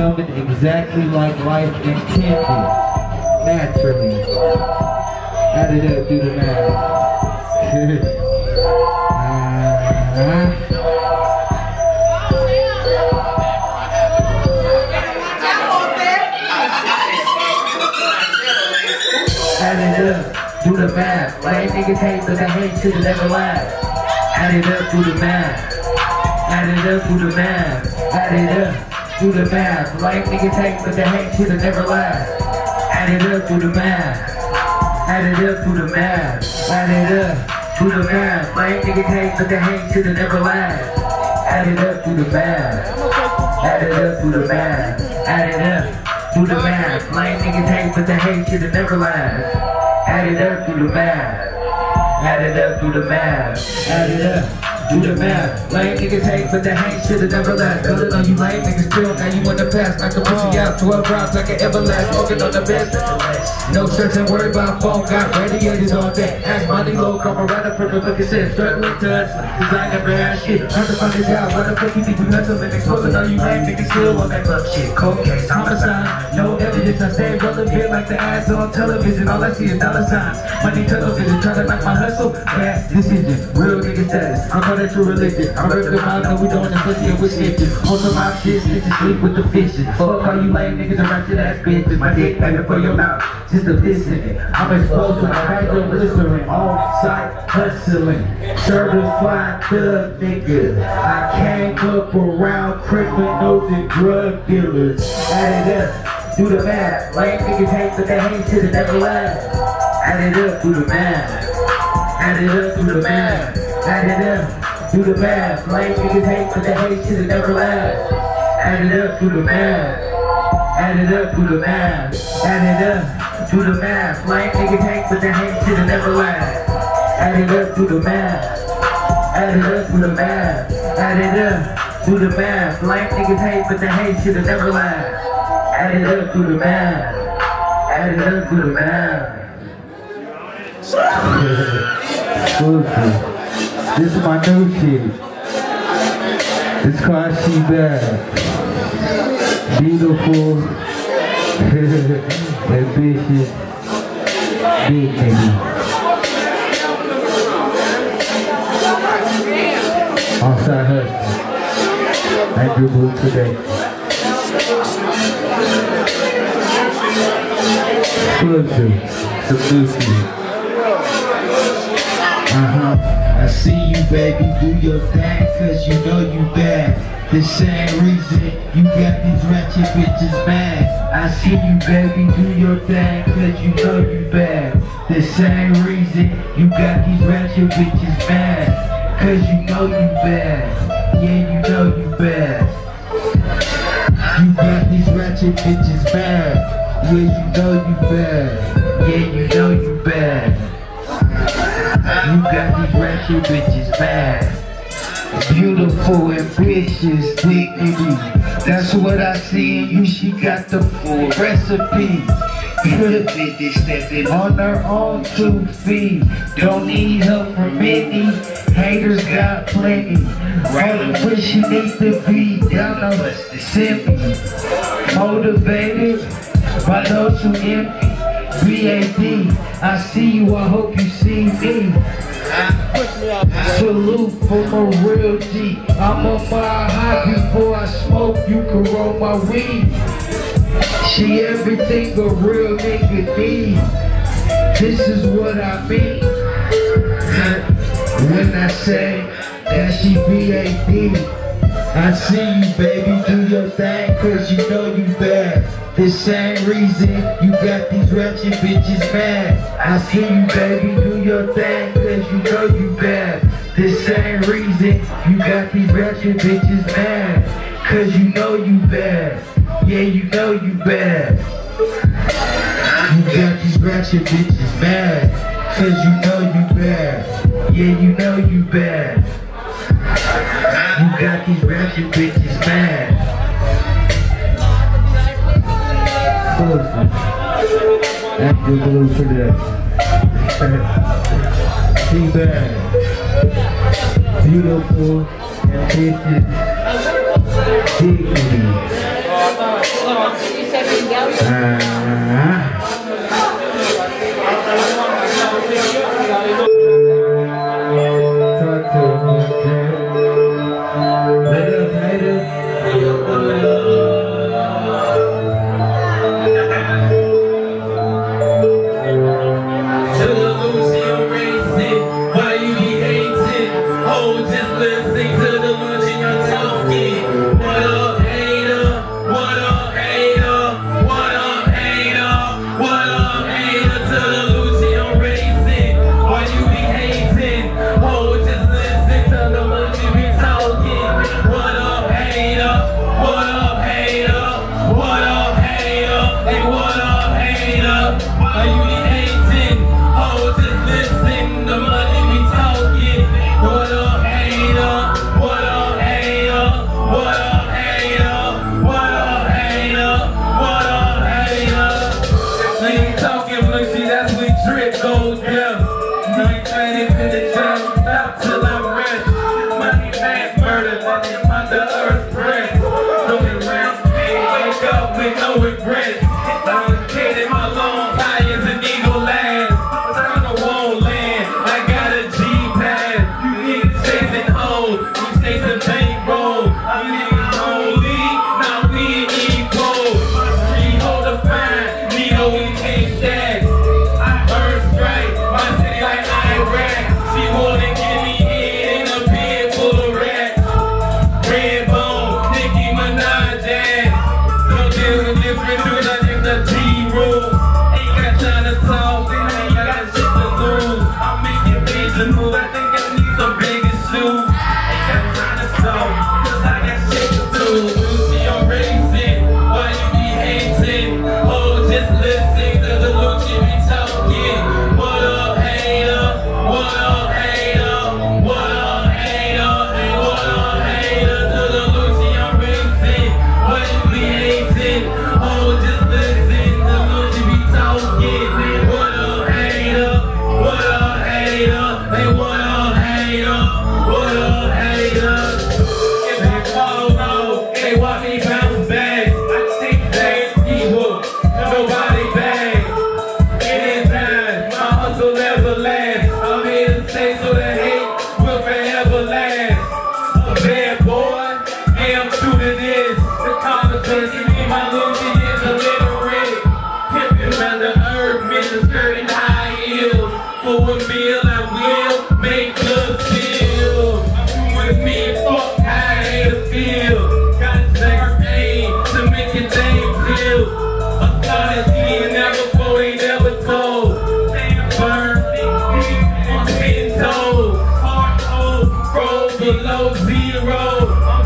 coming exactly like life intended. Naturally. Add it up, do the math. uh-huh. Add it up, do the math. Lame niggas hate, but they hate shit that never last. Add it up, do the math. Add it up, do the math. Add it up, do the math. Lame niggas hate, but they hate shit that never last. Add it up, do the math. Add it up, do the math. Add it up, do the math. Lame niggas hate, but they hate shit that never last. Add it up, do the math. Add it up, do the math. Add it up, do the math. Lame niggas hate, but they hate shit that never last. Add it up, do the math. Add it up, do the math. Add it up. Do the math. Lame niggas hate, but they hate shit that never last. It on you lame niggas still, now you wanna pass. Knock the pussy out, 12 rounds like an everlast. Smoking on the best. No stress and worry about phone, got radiators on deck. Ask money low, come around the look at shit. Struggling to us, cause I never had shit. Hard to find this out, what the fuck you think we hustle and exposing all you lame niggas still on that club shit. Cold case, homicide, no evidence. I stay relevant like the ads on television. All I see is dollar signs. Money television, trying to knock my hustle. Bad decision, real I'm that true religion. I'm ripping them out, and we don't associate with snitches. On some my shit, bitches sleep with the fishes. Fuck all you lame niggas and ratchet ass bitches. My dick paying for your mouth, just a listening. I'm exposed to hydroglycerin, on site hustling. Certified thug nigga. I came up around criminals and drug dealers. Add it up, do the math. Lame niggas hate, but they hate shit that never lasts. Add it up, do the math. Add it up, do the math. Add it up, do the math. Lame niggas hate, but they hate shit that never lasts. Add it up, do the math. Add it up, do the math. Add it up, do the math. Lame niggas hate, but they hate shit that never lasts. Add it up, do the math. Add it up, do the math. Add it up, do the math. Lame niggas hate, but they hate shit that never lasts. Add it up, do the math. Add it up, do the math. This is my new shit. It's called She Bad. Beautiful, ambitious, big nigga. Outside hustle. Andrew Blue today. Exclusive. Exclusive. Uh-huh. See you, baby, do your thing, cause you know you bad. The same reason you got these ratchet bitches mad. I see you, baby, do your thing, cause you know you bad. The same reason you got these ratchet bitches mad. Cause you know you bad. Yeah, you know you bad. You got these ratchet bitches mad. Yeah, you know you bad. Yeah, you know you bad. You got these ratchet bitches bad. Beautiful, ambitious, dignity. That's what I see in you. She got the full recipe. Good bitch stepping on her own two feet. Don't need help from any. Haters got plenty. Right where she need to be. Down on the semi. Motivated by those who envy. BAD, I see you, I hope you see me. Salute from a real G. I'm on my high before I smoke, you can roll my weed. She everything a real nigga need. This is what I mean. When I say that she BAD. I see you, baby, do your thing, cause you know you bad. The same reason you got these ratchet bitches mad. I see you, baby, do your thing, cause you know you bad. The same reason you got these ratchet bitches mad. Cause you know you bad. Yeah, you know you bad. You got these ratchet bitches mad. Cause you know you bad. Yeah, you know you bad. You got these ratchet bitches mad. Close. After blue for that. See bad. Beautiful, ambitious, dignity. Cause zero.